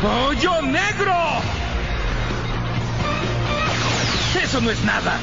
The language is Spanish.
Pollo negro! Eso no es nada.